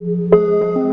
Música